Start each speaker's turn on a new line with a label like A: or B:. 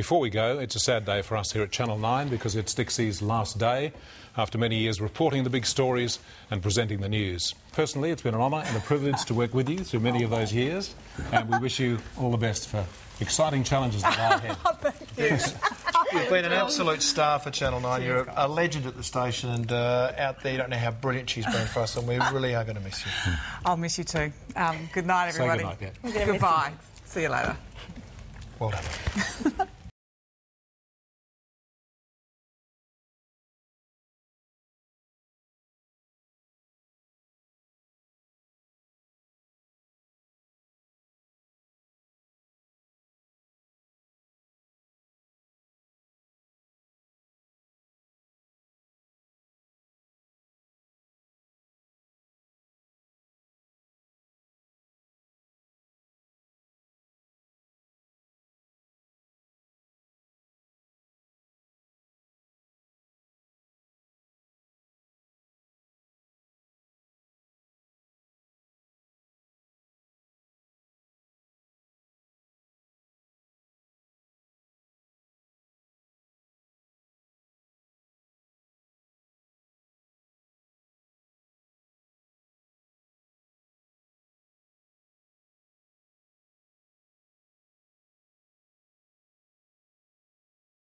A: Before we go, it's a sad day for us here at Channel 9 because it's Dixie's last day after many years reporting the big stories and presenting the news. Personally, it's been an honour and a privilege to work with you through many of those years, and we wish you all the best for exciting challenges that lie ahead.
B: Oh, You've been an absolute star for Channel 9. You're a, legend at the station, and uh, out there, you don't know how brilliant she's been for us, and we really are going to miss you.
C: I'll miss you too. Um, good night,
A: Say
C: everybody.
A: goodnight.
C: Goodbye. See you later.
B: Well done.